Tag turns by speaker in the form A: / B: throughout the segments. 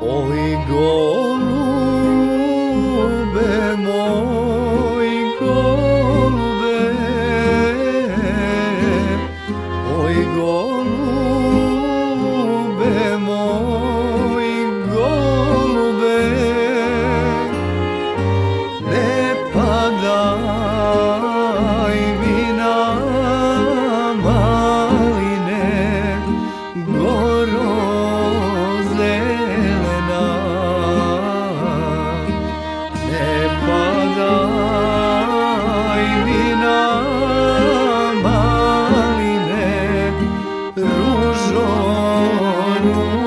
A: Oy golu bemol Thank you.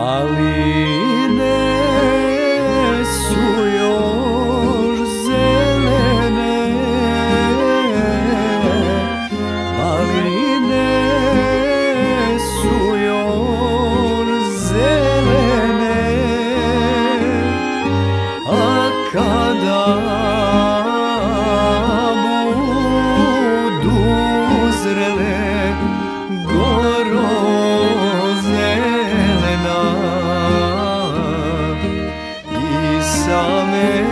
A: Mali. zahmet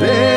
A: There